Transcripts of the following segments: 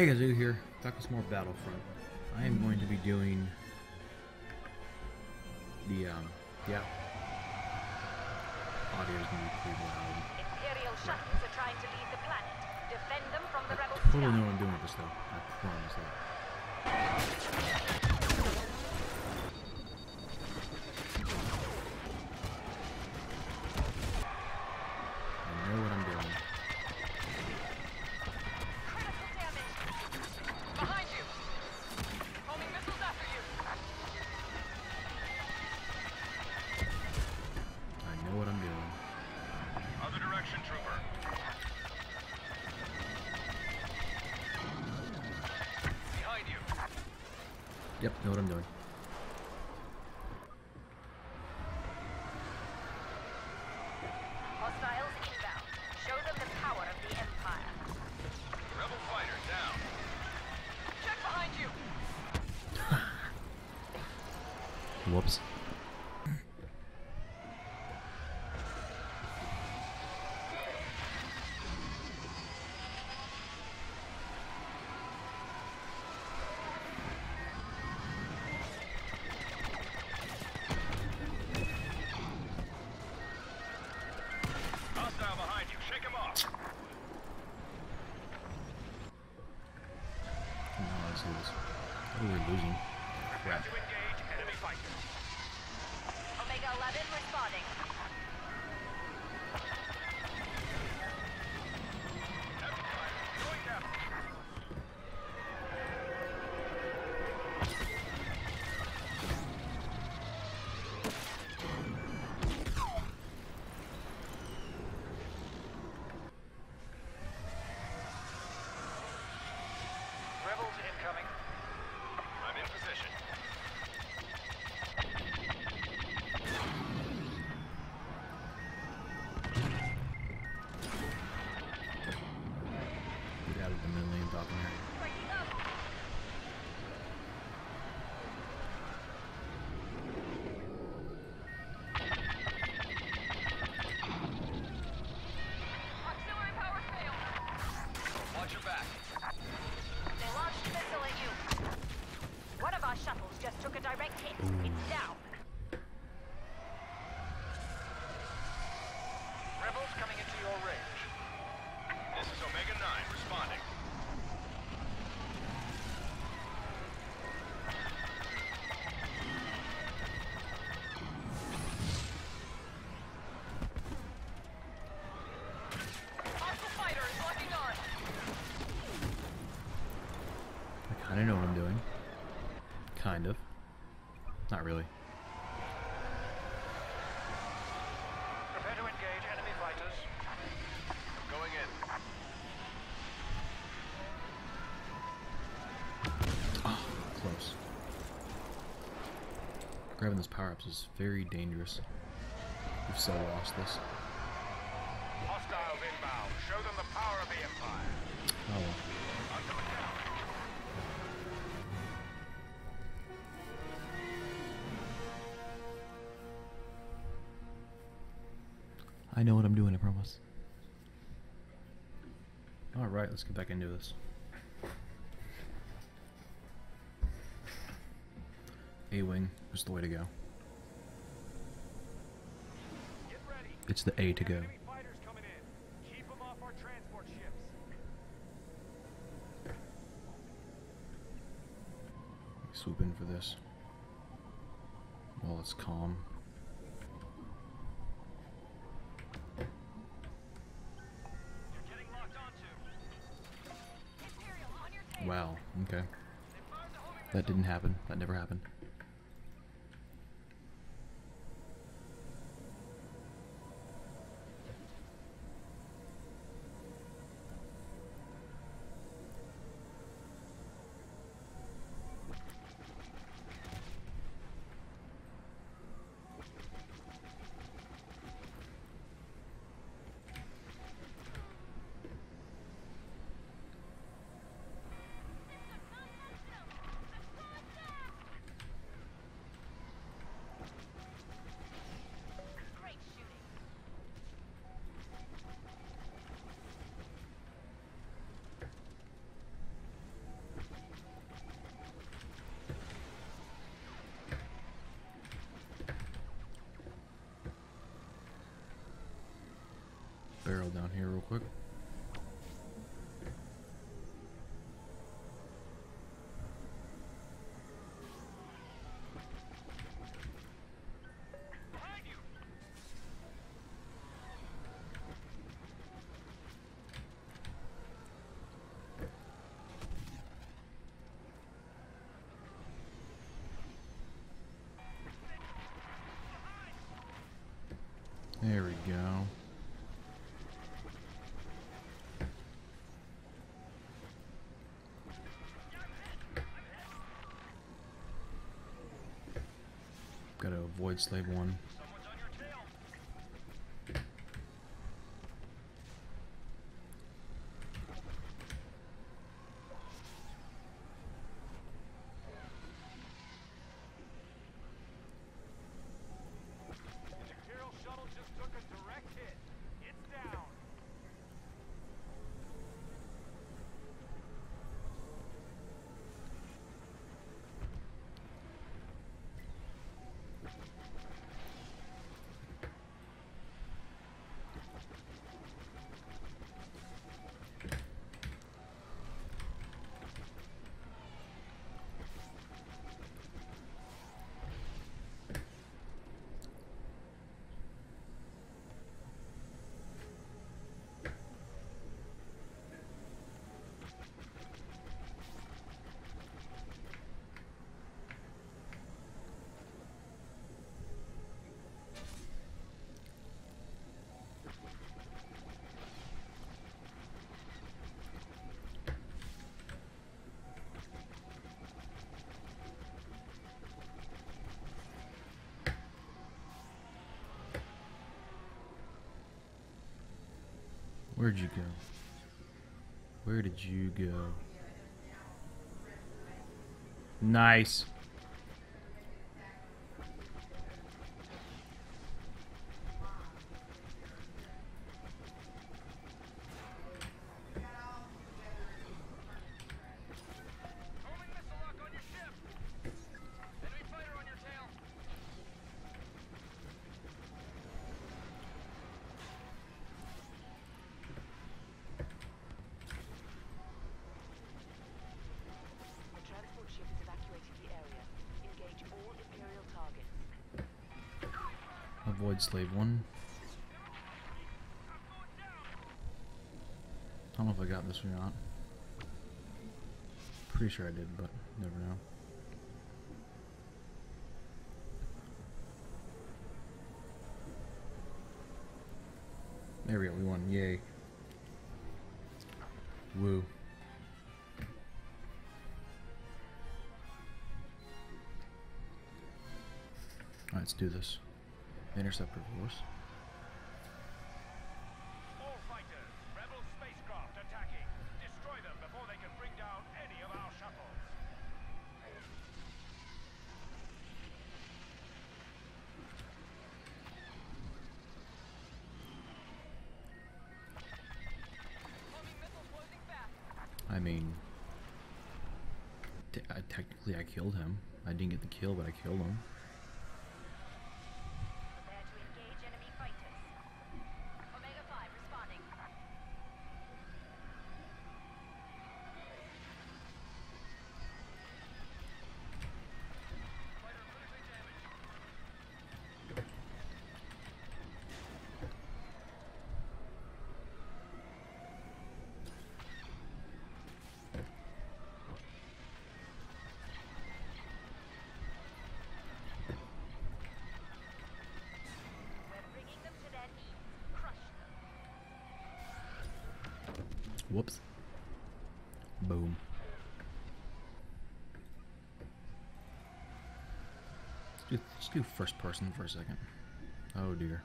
Hey guys, Zoo here. Some more Battlefront. I am going to be doing the um yeah. Audio is gonna be pretty loud. Imperial shuttles are trying to leave the planet. Defend them from the I rebel totally know what I'm doing with this though. I promise that. Yep, know what I'm doing. I of know what I'm doing. Kind of. Not really. Prepare to engage enemy fighters. Going in. Oh, close. Grabbing those power-ups is very dangerous. We've so lost this. Hostiles inbound. Show them the power of the Empire. Oh well. I know what I'm doing, I promise. Alright, let's get back into this. A-Wing is the way to go. Get ready. It's the A to go. Enemy fighters coming in. Keep them off our transport ships. Swoop in for this. While it's calm. Okay. That didn't happen. That never happened. Barrel down here real quick. There we go. Gotta avoid slave one. Where'd you go? Where did you go? Nice. Avoid slave one. I don't know if I got this or not. Pretty sure I did, but never know. There we go, we won. Yay. Woo. Let's do this. Interceptor force. All fighters, rebel spacecraft attacking. Destroy them before they can bring down any of our shuttles. I mean, I, technically I killed him. I didn't get the kill, but I killed him. Whoops. Boom. Let's do, let's do first person for a second. Oh dear.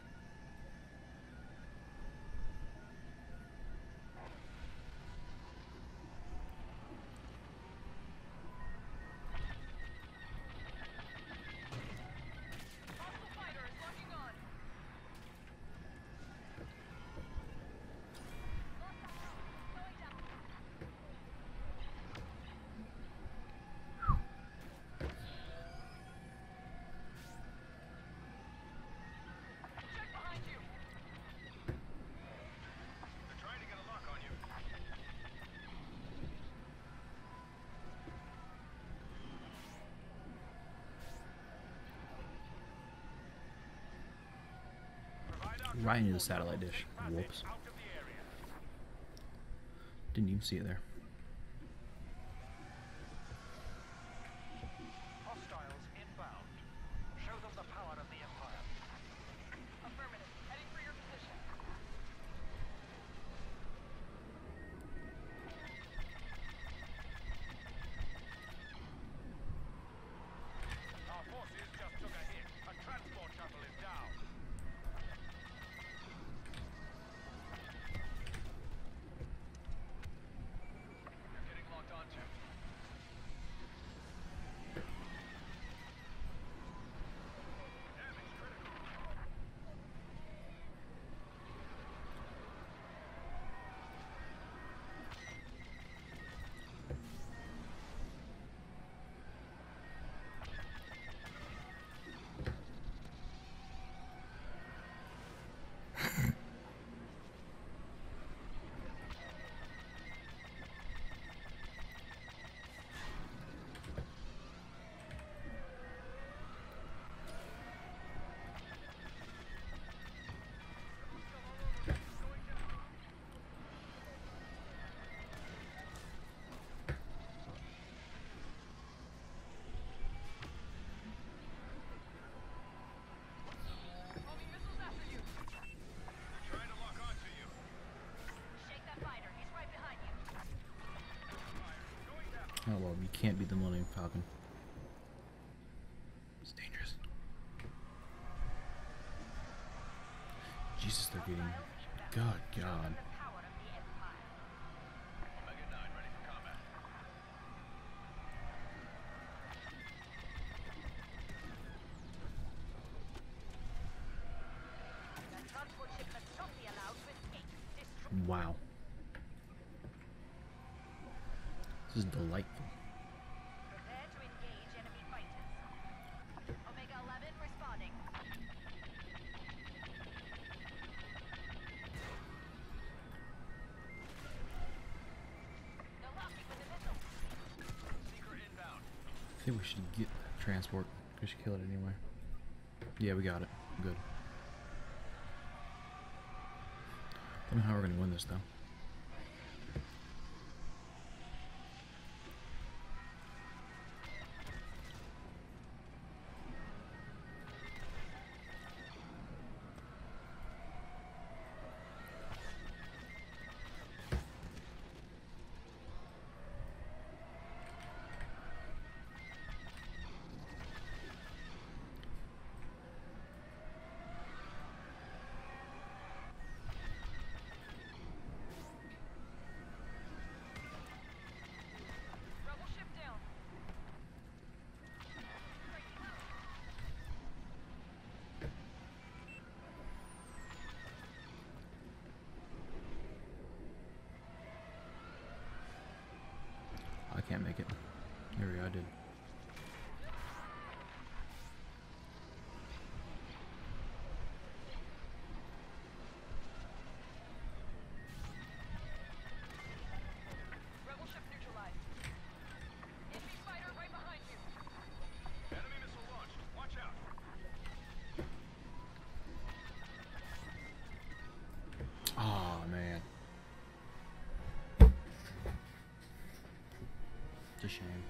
Right into the satellite dish. Whoops. Didn't even see it there. Can't beat the Millennium Falcon. It's dangerous. Jesus, they're getting. God, God. Wow. This is the I think we should get transport. We should kill it anyway. Yeah, we got it. Good. I don't know how we're gonna win this though. Shame.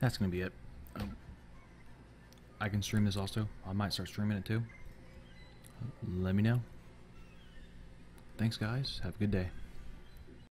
That's gonna be it. Um, I can stream this also. I might start streaming it too. Let me know. Thanks, guys. Have a good day.